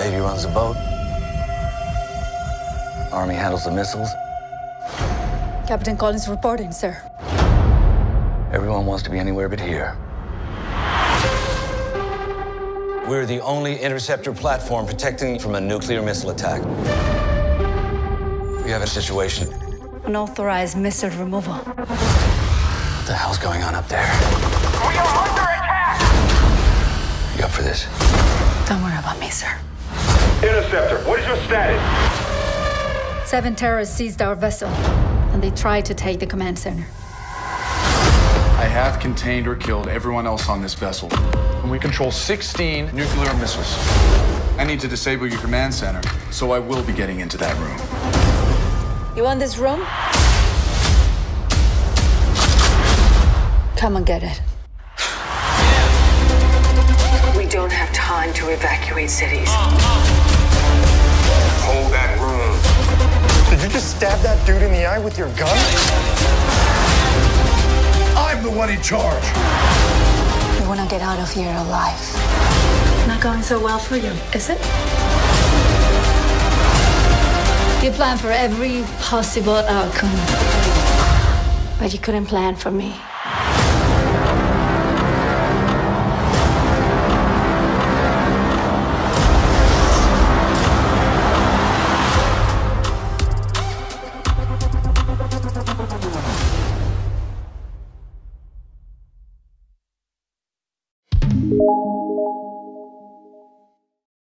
Navy runs the boat. Army handles the missiles. Captain Collins reporting, sir. Everyone wants to be anywhere but here. We're the only interceptor platform protecting from a nuclear missile attack. We have a situation. Unauthorized missile removal. What the hell's going on up there? We are under attack! You up for this? Don't worry about me, sir. Interceptor, what is your status? Seven terrorists seized our vessel, and they tried to take the command center. I have contained or killed everyone else on this vessel. And we control 16 nuclear missiles. I need to disable your command center, so I will be getting into that room. You want this room? Come and get it. We don't have time to evacuate cities. Stab that dude in the eye with your gun? I'm the one in charge. You wanna get out of here alive. Not going so well for you, is it? You plan for every possible outcome, but you couldn't plan for me. you